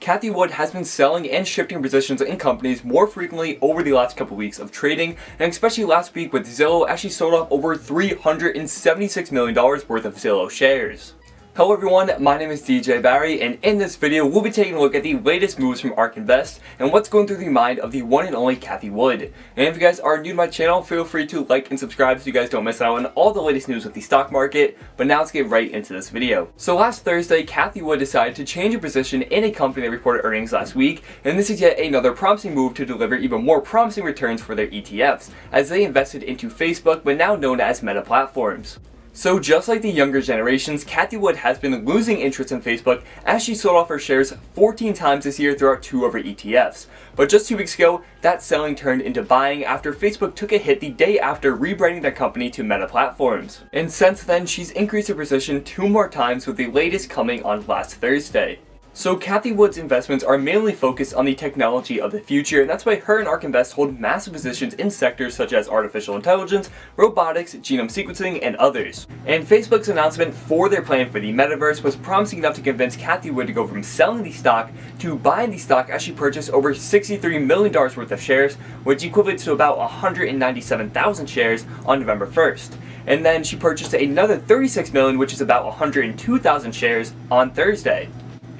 Cathie Wood has been selling and shifting positions in companies more frequently over the last couple weeks of trading, and especially last week with Zillow actually sold off over $376 million worth of Zillow shares. Hello everyone, my name is DJ Barry, and in this video we'll be taking a look at the latest moves from ARK Invest and what's going through the mind of the one and only Cathie Wood. And if you guys are new to my channel, feel free to like and subscribe so you guys don't miss out on all the latest news with the stock market, but now let's get right into this video. So last Thursday, Cathie Wood decided to change her position in a company that reported earnings last week, and this is yet another promising move to deliver even more promising returns for their ETFs, as they invested into Facebook, but now known as Meta Platforms. So just like the younger generations, Cathie Wood has been losing interest in Facebook as she sold off her shares 14 times this year throughout two of her ETFs. But just two weeks ago, that selling turned into buying after Facebook took a hit the day after rebranding their company to Meta Platforms. And since then, she's increased her position two more times with the latest coming on last Thursday. So Cathie Wood's investments are mainly focused on the technology of the future, and that's why her and ARK Invest hold massive positions in sectors such as artificial intelligence, robotics, genome sequencing, and others. And Facebook's announcement for their plan for the metaverse was promising enough to convince Cathie Wood to go from selling the stock to buying the stock as she purchased over $63 million worth of shares, which equates to about 197,000 shares on November 1st. And then she purchased another 36 million, which is about 102,000 shares on Thursday.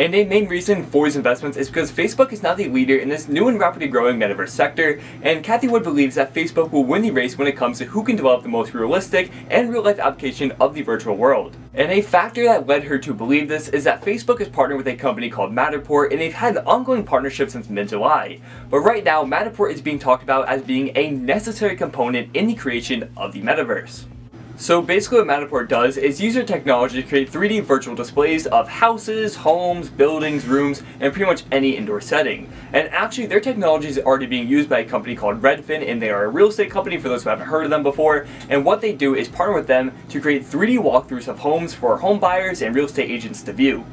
And a main reason for these investments is because Facebook is now the leader in this new and rapidly growing metaverse sector, and Cathie Wood believes that Facebook will win the race when it comes to who can develop the most realistic and real-life application of the virtual world. And a factor that led her to believe this is that Facebook is partnered with a company called Matterport, and they've had an ongoing partnership since mid-July. But right now, Matterport is being talked about as being a necessary component in the creation of the metaverse. So basically what Matterport does is use their technology to create 3D virtual displays of houses, homes, buildings, rooms, and pretty much any indoor setting. And actually their technology is already being used by a company called Redfin and they are a real estate company for those who haven't heard of them before. And what they do is partner with them to create 3D walkthroughs of homes for home buyers and real estate agents to view.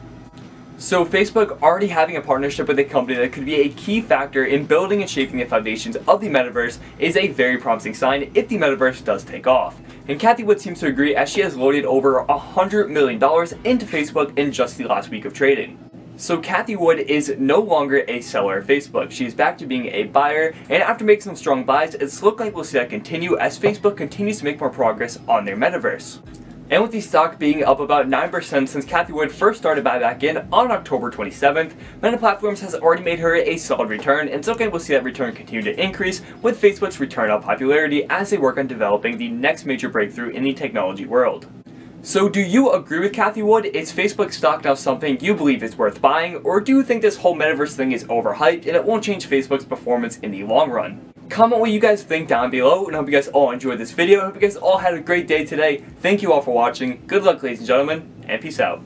So Facebook already having a partnership with a company that could be a key factor in building and shaping the foundations of the metaverse is a very promising sign if the metaverse does take off. And Cathie Wood seems to agree as she has loaded over $100 million into Facebook in just the last week of trading. So Cathie Wood is no longer a seller of Facebook. She's back to being a buyer, and after making some strong buys, it's looked like we'll see that continue as Facebook continues to make more progress on their metaverse. And with the stock being up about 9% since Cathie Wood first started buyback in on October 27th, Meta Platforms has already made her a solid return, and it's okay we'll see that return continue to increase with Facebook's return on popularity as they work on developing the next major breakthrough in the technology world. So do you agree with Cathie Wood? Is Facebook stock now something you believe is worth buying, or do you think this whole metaverse thing is overhyped and it won't change Facebook's performance in the long run? Comment what you guys think down below, and I hope you guys all enjoyed this video. I hope you guys all had a great day today. Thank you all for watching. Good luck, ladies and gentlemen, and peace out.